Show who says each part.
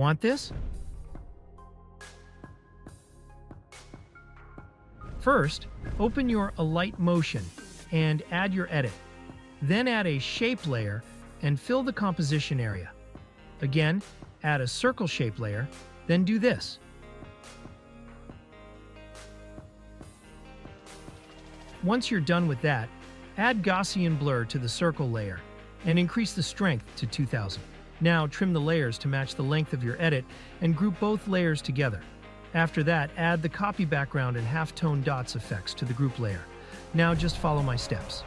Speaker 1: Want this? First, open your Alight Motion and add your edit. Then add a shape layer and fill the composition area. Again, add a circle shape layer, then do this. Once you're done with that, add Gaussian blur to the circle layer and increase the strength to 2000. Now trim the layers to match the length of your edit and group both layers together. After that, add the copy background and half-tone dots effects to the group layer. Now just follow my steps.